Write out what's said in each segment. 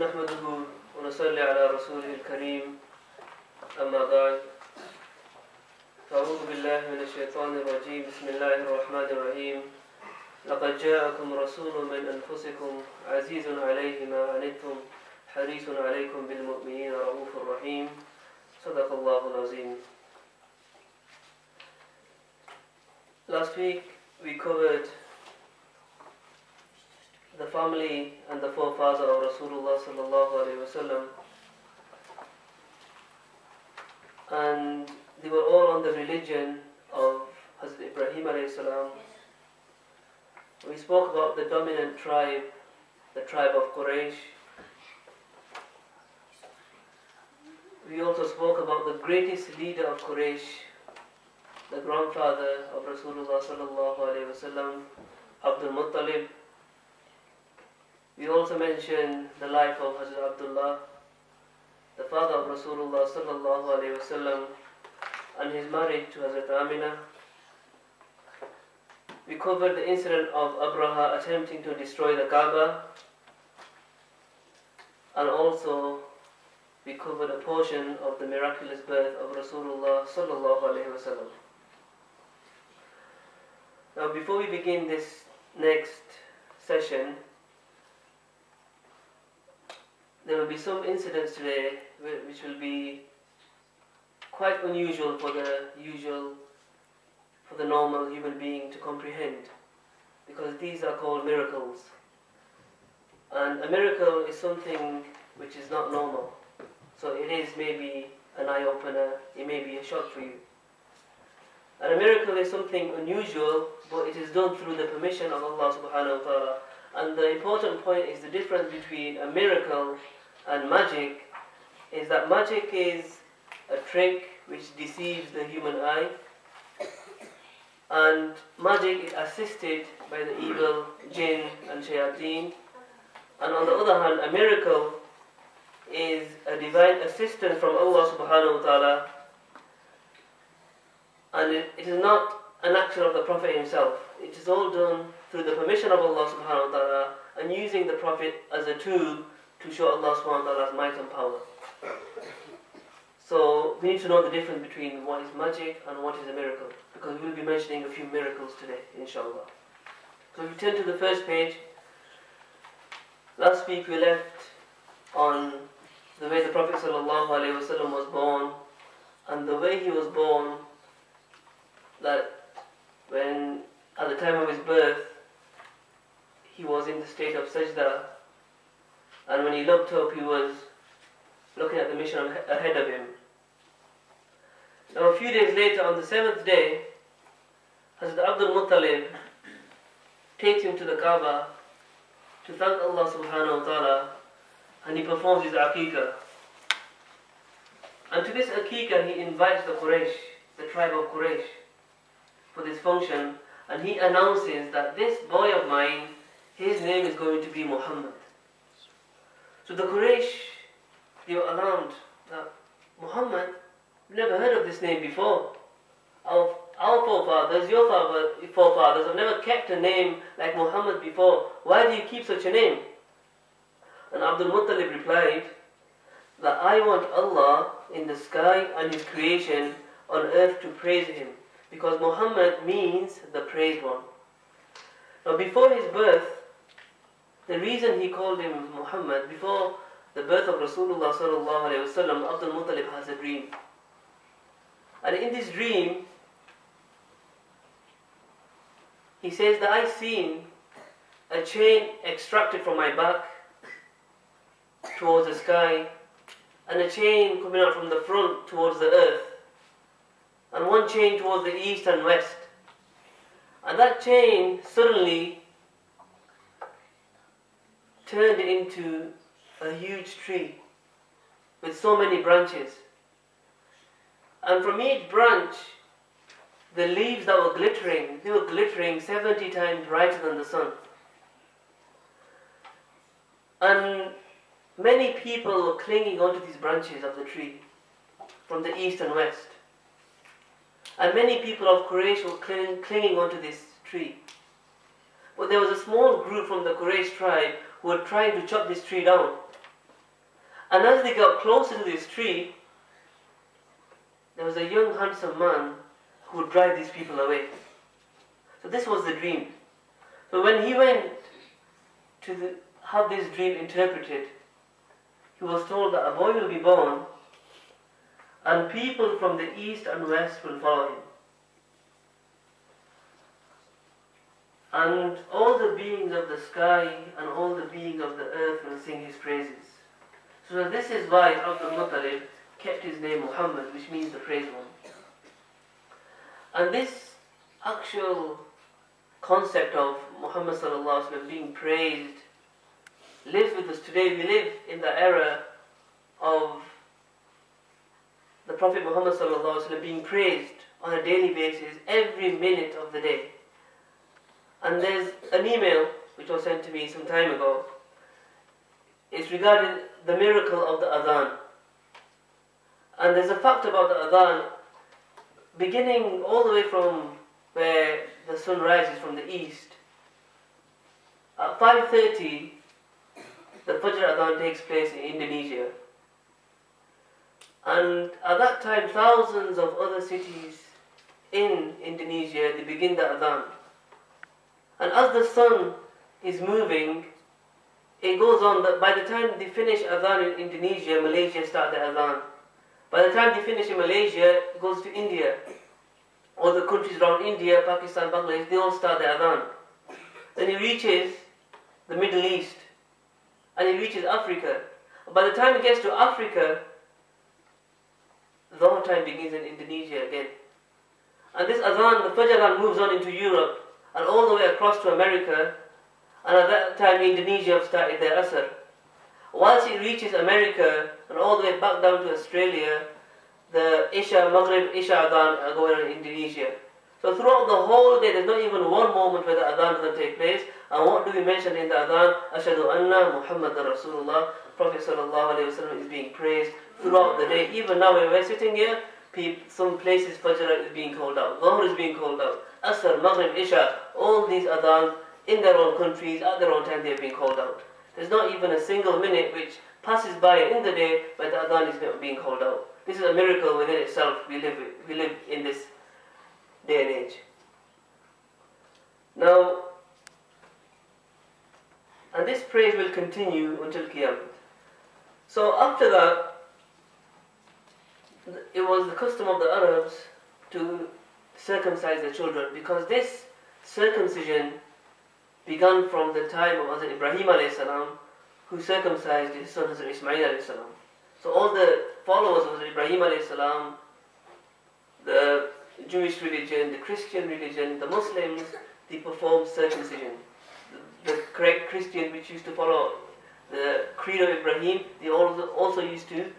نحمده ونصلي على رسوله الكريم. أما بعد فأعوذ بالله من الشيطان الرجيم. بسم الله الرحمن الرحيم. لقد جاءكم رسول من أنفسكم عزيز عليه ما عنتم حريص عليكم بالمؤمنين رؤوف رحيم. صدق الله العظيم. Last week we covered the family and the forefather of Rasulullah sallallahu alaihi wasallam, and they were all on the religion of Hazrat Ibrahim alayhi salam. We spoke about the dominant tribe, the tribe of Quraysh. We also spoke about the greatest leader of Quraysh, the grandfather of Rasulullah sallallahu alaihi wasallam, Abdul Muttalib. We also mentioned the life of Hazrat Abdullah, the father of Rasulullah sallallahu alaihi wasallam, and his marriage to Hazrat Amina. We covered the incident of Abraha attempting to destroy the Kaaba, and also we covered a portion of the miraculous birth of Rasulullah sallallahu alaihi wasallam. Now, before we begin this next session, there will be some incidents today which will be quite unusual for the usual, for the normal human being to comprehend, because these are called miracles. And a miracle is something which is not normal. So it is maybe an eye opener, it may be a shock for you. And a miracle is something unusual, but it is done through the permission of Allah subhanahu wa ta'ala. And the important point is the difference between a miracle and magic is that magic is a trick which deceives the human eye. And magic is assisted by the evil jinn and shayateen. And on the other hand, a miracle is a divine assistance from Allah subhanahu wa ta'ala and it, it is not an action of the Prophet himself. It is all done through the permission of Allah subhanahu wa ta'ala and using the Prophet as a tool to show Allah subhanahu wa ta'ala's might and power. So we need to know the difference between what is magic and what is a miracle because we will be mentioning a few miracles today, inshallah. So if you turn to the first page, last week we left on the way the Prophet sallallahu alaihi wasallam was born and the way he was born that when at the time of his birth he was in the state of sajda and when he looked up he was looking at the mission ahead of him. Now a few days later on the seventh day Hazrat Abdul Muttalib takes him to the Kaaba to thank Allah subhanahu wa ta'ala and he performs his aqiqah. And to this aqiqah he invites the Quraysh, the tribe of Quraysh for this function and he announces that this boy of mine, his name is going to be Muhammad. So the Quraysh, they were alarmed that Muhammad, never heard of this name before. Our, our forefathers, your father, forefathers have never kept a name like Muhammad before. Why do you keep such a name? And Abdul Muttalib replied that I want Allah in the sky and His creation on earth to praise Him because Muhammad means the praised one. Now, before his birth, the reason he called him Muhammad, before the birth of Rasulullah sallallahu Abdul Muttalib has a dream, and in this dream, he says that I seen a chain extracted from my back towards the sky, and a chain coming out from the front towards the earth and one chain towards the east and west. And that chain suddenly turned into a huge tree with so many branches. And from each branch, the leaves that were glittering, they were glittering 70 times brighter than the sun. And many people were clinging onto these branches of the tree from the east and west. And many people of Quraysh were cling, clinging onto this tree. But there was a small group from the Quraysh tribe who were trying to chop this tree down. And as they got closer to this tree, there was a young handsome man who would drive these people away. So this was the dream. So when he went to the, have this dream interpreted, he was told that a boy will be born and people from the east and west will follow him. And all the beings of the sky and all the beings of the earth will sing his praises. So this is why Abdul Muttalib kept his name Muhammad, which means the praised one. And this actual concept of Muhammad being praised lives with us today. We live in the era of the Prophet Muhammad being praised on a daily basis every minute of the day. And there's an email which was sent to me some time ago. It's regarding the miracle of the adhan. And there's a fact about the adhan beginning all the way from where the sun rises from the east. At 5.30, the Fajr Adhan takes place in Indonesia. And at that time, thousands of other cities in Indonesia, they begin the Adhan. And as the sun is moving, it goes on that by the time they finish Adhan in Indonesia, Malaysia start the Adhan. By the time they finish in Malaysia, it goes to India. All the countries around India, Pakistan, Bangladesh, they all start the Adhan. Then it reaches the Middle East. And it reaches Africa. By the time it gets to Africa, the time begins in Indonesia again. And this Adhan, the Fajr Adhan moves on into Europe and all the way across to America, and at that time Indonesia started their Asr. Once it reaches America and all the way back down to Australia, the Isha, Maghrib, Isha Adhan are going on in Indonesia. So throughout the whole day, there's not even one moment where the Adhan doesn't take place. And what do we mention in the Adhan? Ashadu anna Muhammad Rasulullah. Prophet Sallallahu Alaihi Wasallam is being praised throughout the day. Even now when we're sitting here, some places Fajr is being called out. Dhuhr is being called out. Asr, Maghrib, Isha, all these adhan in their own countries, at their own time, they've been called out. There's not even a single minute which passes by in the day where the adhan is not being called out. This is a miracle within itself. We live, we live in this day and age. Now, and this praise will continue until Qiyamah. So after that, it was the custom of the Arabs to circumcise their children because this circumcision began from the time of Hazrat Ibrahim salam, who circumcised his son Hazrat Ismail salam. So all the followers of Hazrat Ibrahim salam, the Jewish religion, the Christian religion, the Muslims, they performed circumcision. The, the correct Christians which used to follow the creed of Ibrahim, they also, also used to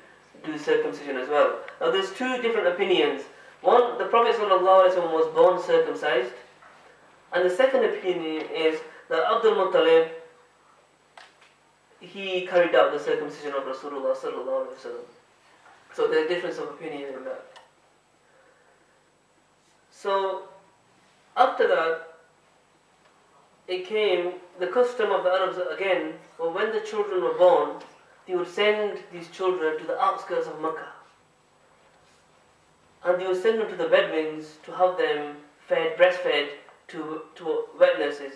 do circumcision as well. Now there's two different opinions one, Prophet was born circumcised. And the second opinion is that Abdul Muttalib, he carried out the circumcision of Rasulullah So there's a difference of opinion in that. So after that, it came the custom of the Arabs again, when the children were born, they would send these children to the outskirts of Makkah and they would send them to the Bedouins to have them fed, breastfed to, to wet nurses.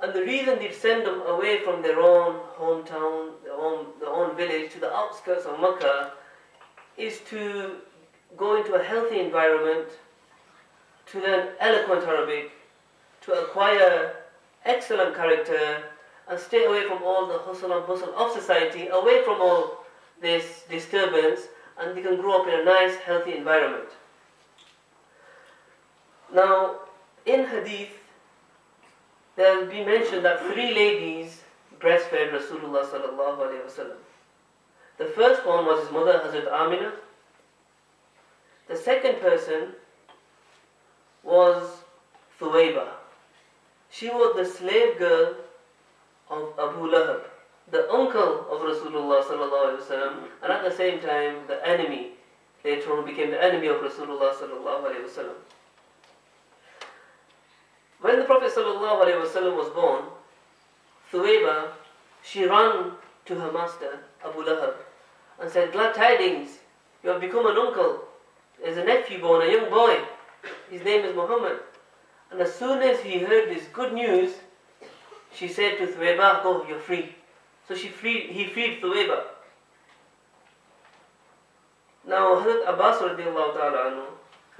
And the reason they'd send them away from their own hometown, their own, their own village, to the outskirts of Makkah, is to go into a healthy environment, to learn eloquent Arabic, to acquire excellent character, and stay away from all the hustle and bustle of society, away from all this disturbance, and they can grow up in a nice, healthy environment. Now, in Hadith, there will be mentioned that three ladies breastfed Rasulullah sallallahu alaihi wasallam. The first one was his mother, Hazrat Amina. The second person was Thuwayba. She was the slave girl of Abu Lahab the uncle of Rasulullah sallallahu alaihi wasallam, and at the same time the enemy. Later on became the enemy of Rasulullah sallallahu alaihi wasallam. When the Prophet sallallahu alaihi wasallam was born, Thuwayba, she ran to her master, Abu Lahab, and said, Glad tidings, you have become an uncle. There's a nephew born, a young boy. His name is Muhammad. And as soon as he heard this good news, she said to Thuwayba, Go, you're free. So she freed, he freed Thuwayba. Now, Hazrat Abbas anhu,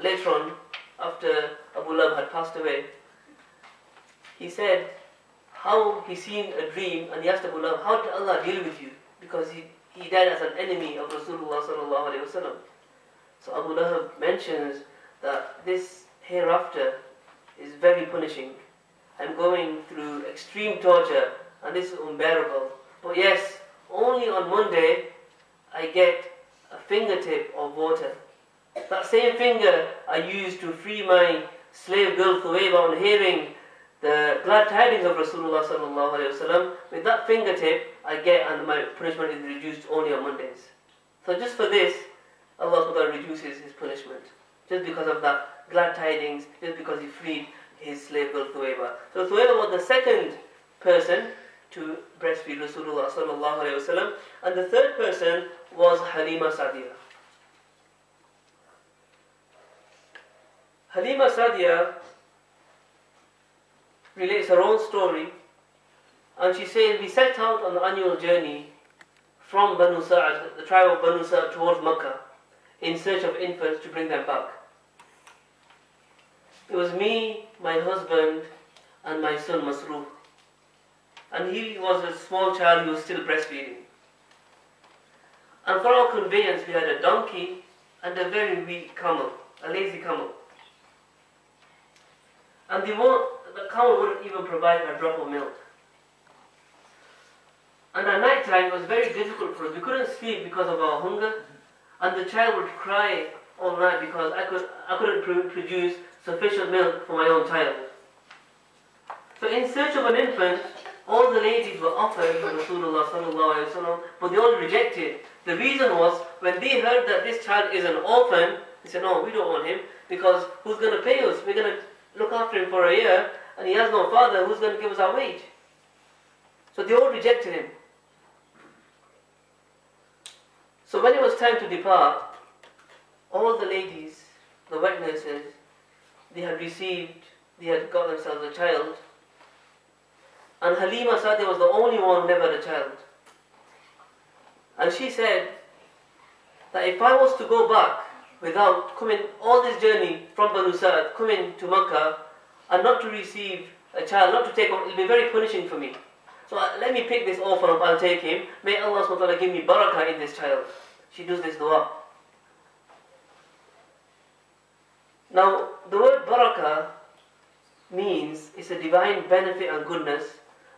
later on, after Abu Lahab had passed away, he said how he seen a dream and he asked Abu Lahab, how did Allah deal with you? Because he, he died as an enemy of Rasulullah sallallahu wasallam. So Abu Lahab mentions that this hereafter is very punishing. I'm going through extreme torture and this is unbearable. But yes, only on Monday I get a fingertip of water. That same finger I used to free my slave girl Thuwayba on hearing the glad tidings of Rasulullah sallallahu alayhi wasallam. With that fingertip I get and my punishment is reduced only on Mondays. So just for this, Allah reduces his punishment. Just because of that glad tidings, just because he freed his slave girl Thuwayba. So Thuwayba was the second person to breastfeed Rasulullah sallallahu alayhi wasallam. And the third person was Halima Sadiya. Halima Sadiya relates her own story and she says, We set out on the annual journey from Banu Sa'ad, the tribe of Banu Sa'ad, towards Makkah in search of infants to bring them back. It was me, my husband, and my son Masruh. And he was a small child who was still breastfeeding. And for our conveyance, we had a donkey and a very weak camel, a lazy camel. And the, the camel wouldn't even provide a drop of milk. And at night time, it was very difficult for us. We couldn't sleep because of our hunger. And the child would cry all night because I, could, I couldn't produce sufficient milk for my own child. So in search of an infant, all the ladies were offered to Rasulullah sallallahu but they all rejected. The reason was when they heard that this child is an orphan, they said, no, we don't want him because who's going to pay us? We're going to look after him for a year and he has no father, who's going to give us our wage? So they all rejected him. So when it was time to depart, all the ladies, the wet nurses, they had received, they had got themselves a child. And Halima Sadiya was the only one who never had a child. And she said that if I was to go back without coming all this journey from Banu Sa'ad, coming to Makkah, and not to receive a child, not to take him, it will be very punishing for me. So uh, let me pick this orphan up and take him. May Allah SWT give me barakah in this child. She does this dua. Now, the word barakah means it's a divine benefit and goodness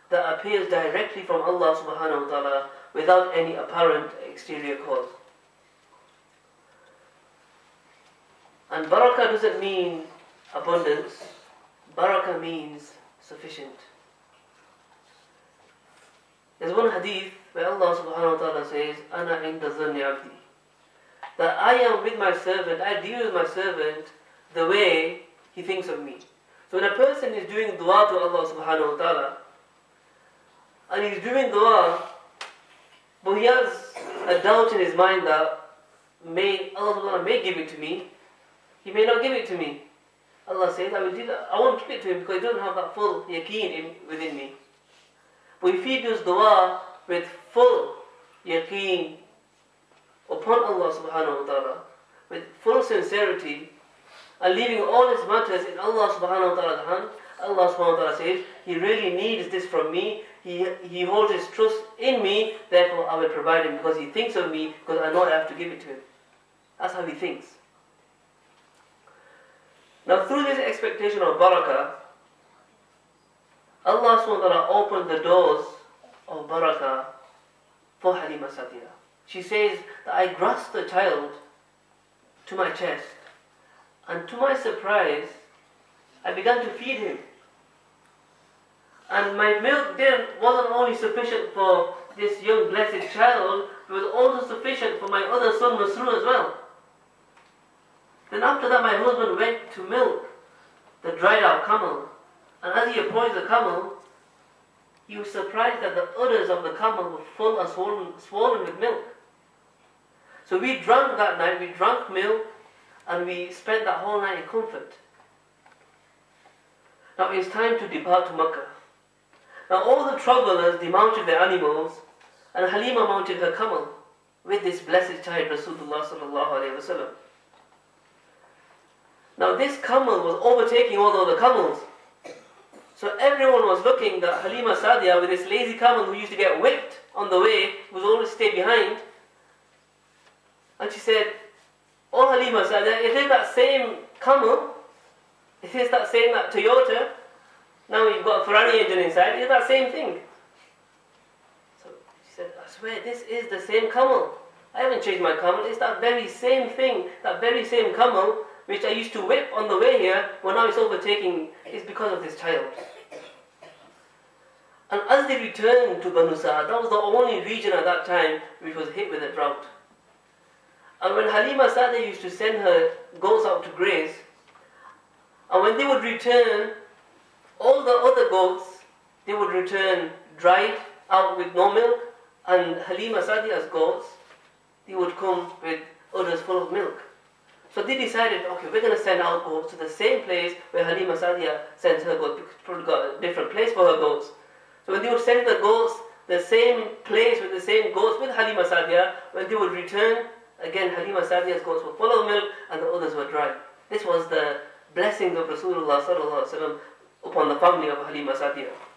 that appears directly from Allah subhanahu wa ta'ala without any apparent exterior cause. And barakah doesn't mean abundance, barakah means sufficient. There's one hadith where Allah subhanahu wa ta'ala says, Ana inda zanni abdi. That I am with my servant, I deal with my servant the way he thinks of me. So when a person is doing dua to Allah subhanahu wa ta'ala, and he's doing dua, but he has a doubt in his mind that may Allah may give it to me, he may not give it to me. Allah says, I will do that. I won't give it to him because he doesn't have that full yaqeen within me. But if he does dua with full yaqeen upon Allah subhanahu wa ta'ala, with full sincerity, and leaving all his matters in Allah subhanahu wa ta'ala's hand, Allah subhanahu wa ta'ala says, He really needs this from me. He, he holds his trust in me, therefore I will provide him because he thinks of me because I know I have to give it to him. That's how he thinks. Now through this expectation of barakah, Allah ta'ala opened the doors of barakah for Halima Sadiya. She says that I grasped the child to my chest and to my surprise, I began to feed him. And my milk then wasn't only sufficient for this young blessed child, it was also sufficient for my other son Masruh as well. Then after that my husband went to milk the dried out camel. And as he approached the camel, he was surprised that the udders of the camel were full and swollen, swollen with milk. So we drank that night, we drank milk, and we spent that whole night in comfort. Now it's time to depart to Makkah. Now all the travelers, they mounted their animals, and Halima mounted her camel with this blessed child, Rasulullah sallallahu alayhi wasallam. Now this camel was overtaking all the other camels. So everyone was looking that Halima Sadia with this lazy camel who used to get whipped on the way was always stay behind. And she said, Oh Halima Sadia, it is that same camel, it is that same that Toyota, engine inside, it's that same thing. So she said, I swear this is the same camel. I haven't changed my camel, it's that very same thing, that very same camel which I used to whip on the way here, but now it's overtaking, is because of this child. And as they returned to Banu Sa'ad, that was the only region at that time which was hit with a drought. And when Halima Sa'ad used to send her goats out to graze, and when they would return, all the other goats, they would return dried out with no milk, and Halima Sadia's goats, they would come with udders full of milk. So they decided, okay, we're going to send our goats to the same place where Halima Sadia sends her goats, got a different place for her goats. So when they would send the goats, the same place with the same goats with Halima Sadia, when they would return, again Halima Sadia's goats were full of milk and the others were dry. This was the blessing of Rasulullah upon the family of Halima Sadia.